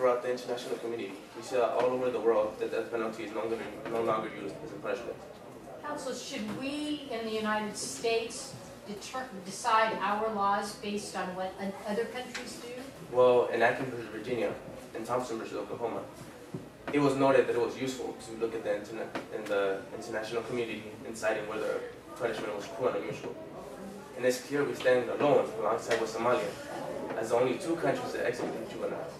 throughout the international community. We see all over the world the death penalty is no longer, no longer used as a punishment. Counsel, should we in the United States decide our laws based on what other countries do? Well, in Atkins, versus Virginia, and Thompson versus Oklahoma, it was noted that it was useful to look at the internet in the international community in citing whether punishment was cruel and unusual. And it's clear we stand alone alongside with Somalia as the only two countries that execute juveniles.